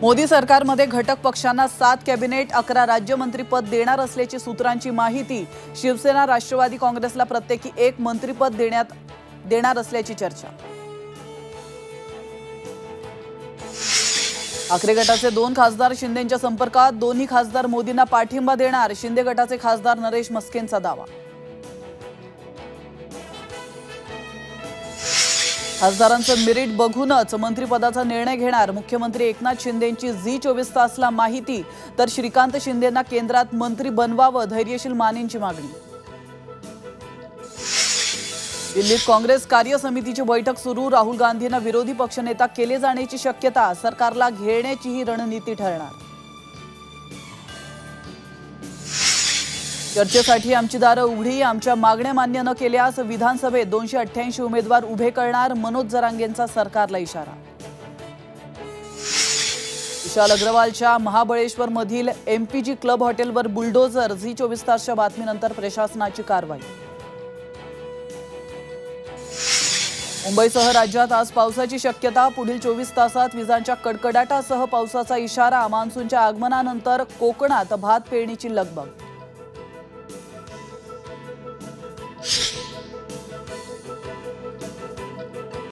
मोदी सरकारमध्ये घटक पक्षांना सात कॅबिनेट अकरा राज्यमंत्रीपद देणार असल्याची सूत्रांची माहिती शिवसेना राष्ट्रवादी काँग्रेसला प्रत्येकी एक मंत्रीपद देण्यात देणार असल्याची चर्चा. ठाकरे गटाचे दोन खासदार शिंदेच्या संपर्कात दोन्ही खासदार मोदींना पाठिंबा देणार शिंदे गटाचे खासदार नरेश मस्केंचा दावा. खासदारांचं मेरिट बघूनच मंत्रिपदाचा निर्णय घेणार मुख्यमंत्री एकनाथ शिंदेंची झी चोवीस तासला माहिती. तर श्रीकांत शिंदेंना केंद्रात मंत्री बनवावं धैर्यशील मानेंची मागणी. दिल्लीत काँग्रेस कार्य समितीची बैठक सुरू. राहुल गांधींना विरोधी पक्षनेता केले जाण्याची शक्यता सरकारला घेण्याचीही रणनीती ठरणार. चर्चेसाठी आमची दारं उघडी आमच्या मागण्या मान्य न केल्यास विधानसभेत दोनशे अठ्ठ्याऐंशी उमेदवार उभे करणार मनोज जरांगेंचा सरकारला इशारा. विशाल अग्रवालच्या महाबळेश्वरमधील एमपीजी क्लब हॉटेलवर बुलडोझर झी चोवीस तासच्या बातमीनंतर प्रशासनाची कारवाई. मुंबईसह राज्यात आज पावसाची शक्यता पुढील चोवीस तासात विजांच्या कडकडाटासह पावसाचा इशारा मान्सूनच्या आगमनानंतर कोकणात भात पेरणीची लगबग. you